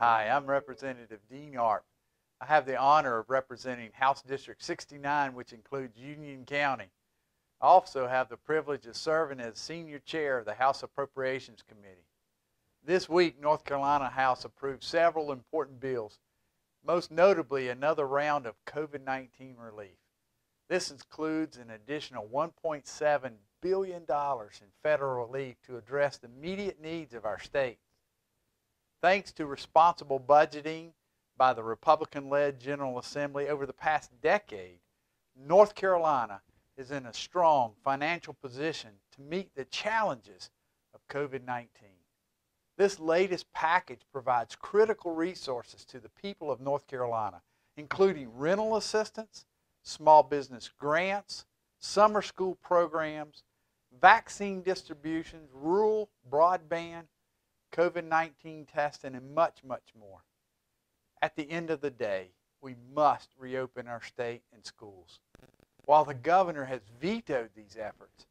Hi, I'm Representative Dean Arp. I have the honor of representing House District 69, which includes Union County. I also have the privilege of serving as senior chair of the House Appropriations Committee. This week, North Carolina House approved several important bills, most notably another round of COVID-19 relief. This includes an additional $1.7 billion in federal relief to address the immediate needs of our state. Thanks to responsible budgeting by the Republican-led General Assembly over the past decade, North Carolina is in a strong financial position to meet the challenges of COVID-19. This latest package provides critical resources to the people of North Carolina, including rental assistance, small business grants, summer school programs, vaccine distributions, rural broadband, COVID-19 testing, and much, much more. At the end of the day, we must reopen our state and schools. While the governor has vetoed these efforts,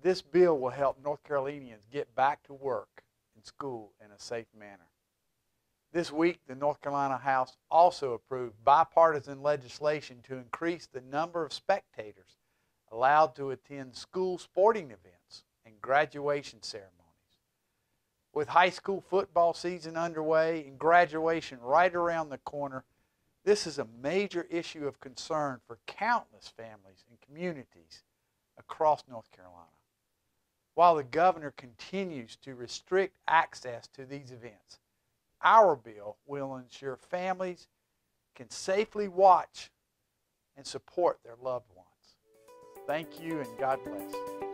this bill will help North Carolinians get back to work and school in a safe manner. This week, the North Carolina House also approved bipartisan legislation to increase the number of spectators allowed to attend school sporting events and graduation ceremonies. With high school football season underway and graduation right around the corner, this is a major issue of concern for countless families and communities across North Carolina. While the governor continues to restrict access to these events, our bill will ensure families can safely watch and support their loved ones. Thank you and God bless.